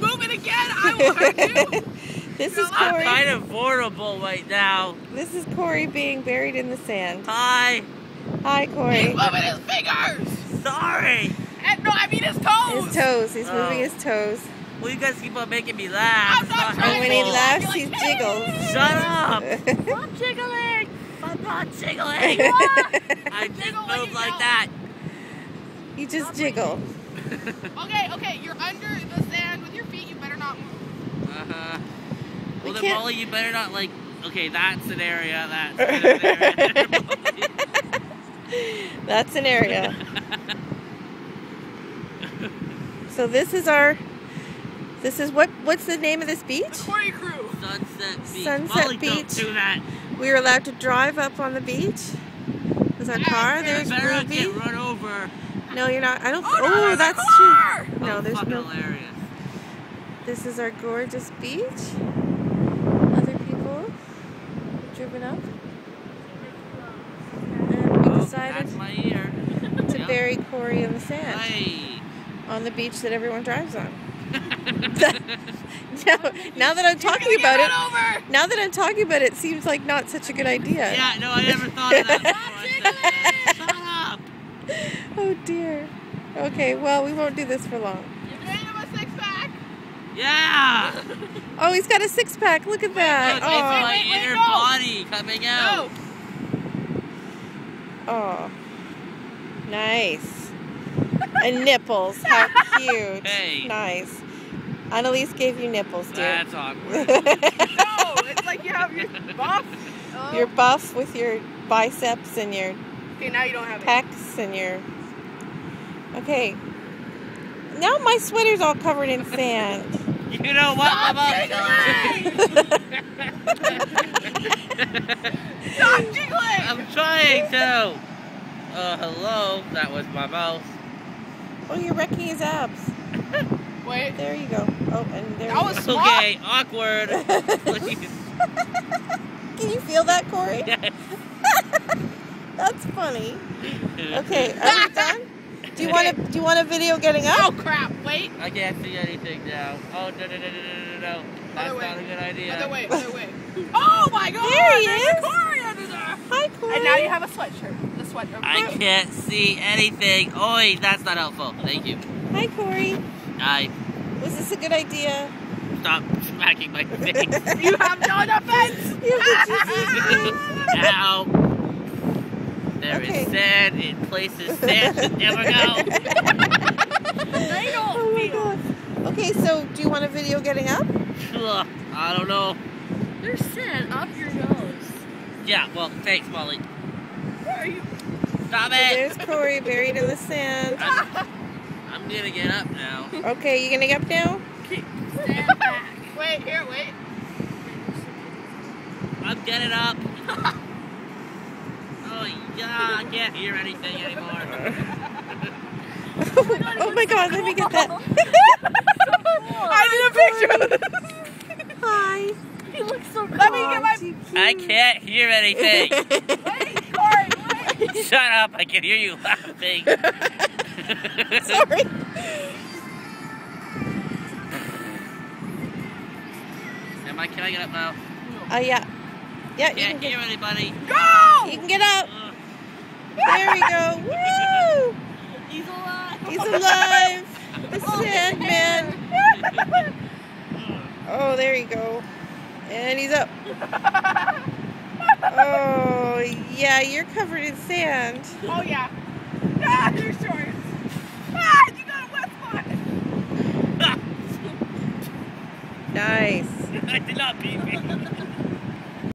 Move it again. I want to. this is I'm Corey. I'm kind of vulnerable right now. This is Corey being buried in the sand. Hi. Hi, He's Corey. moving his fingers. Sorry. And, no, I mean his toes. His toes. He's Oh. moving his toes. Well, you guys keep on making me laugh. I'm not not trying And when he helpful. laughs, he jiggles. Shut up. I'm jiggling. I'm not jiggling. I just Jiggle move like yell. that. you just jiggle. Okay, okay, you're under the sand with your feet. You better not move. Uh-huh. We Well, can't- Molly, you better not, like, okay, that's an area, that's an area. That's an area. So this is our. This is what? What's the name of this beach? The Corey crew. Sunset Beach. Sunset Molly, Beach. don't do that. We were allowed to drive up on the beach with our Yeah, car. you There's better not get run over. No, you're not. I don't. Oh, no, Oh, that's car! true. No, Oh, there's fucking no. hilarious. This is our gorgeous beach. Other people have driven up, and we Oh, decided that's my ear. to Yep. bury Corey in the sand Hey. on the beach that everyone drives on. now, now that I'm talking about it, over. now that I'm talking about it, it seems like not such a good idea. Yeah, no, I never thought of that. before I said that. Shut up. Oh dear. Okay, well we won't do this for long. You're gonna a six pack. Yeah. Oh, he's got a six pack. Look at that. Look, it's my wait, wait, inner no. body coming out. No. Oh, oh, nice. And nipples. How cute. Hey. Nice. Annalise gave you nipples, dear. That's awkward. No, it's like you have your buff. Oh. You're buff with your biceps and your okay, now you don't have it. pecs and your. Okay. Now my sweater's all covered in sand. you know what, Stop Mama? Stop jiggling. I'm trying to. Uh, hello. That was my mouth. Oh, you're wrecking his abs. Wait. There you go. Oh, and there That you was- go. Okay, awkward. Can you feel that, Corey? Yes. That's funny. Okay, are we done? Do you want to? Do you want a video getting up? Oh crap! Wait. I can't see anything now. Oh, no, no, no, no, no, no, no. That's Other way. not a good idea. Other way. Other way. Oh my God! There he there's is. Corey under there. Hi, Corey. And now you have a sweatshirt. The sweatshirt. I can't see anything. Oi, that's not helpful. Thank you. Hi, Corey. Hi. Was this a good idea? stop smacking my face. You have no defense. You have the Ow. There is Okay. sand in places sand should never go. They don't Oh my feel. god. Okay, so do you want a video getting up? Ugh, I don't know. There's sand up your nose. Yeah, well, thanks, Molly. Where are you? Stop So it. there's Corey buried in the sand. I'm, I'm gonna get up now. Okay, you gonna get up now? Stand back. Wait, here, wait. I'm getting up. Oh, yeah, I can't hear anything anymore. oh my god, let me get that. I need a picture. Hi. he looks so Let me get my. I can't hear anything. Wait, Corey, wait. Shut up, I can hear you laughing. Sorry. Am I, can I get up now? Oh yeah. Yeah, you Can't can, hear get, anybody. Go! you can get up. Ugh. There we go. Woo! He's alive. He's alive. The oh, Sandman. Oh, there you go. And he's up. Oh, yeah, you're covered in sand. Oh yeah. Ah, your shorts. Ah, you got a wet spot. Nice. I did not beat me.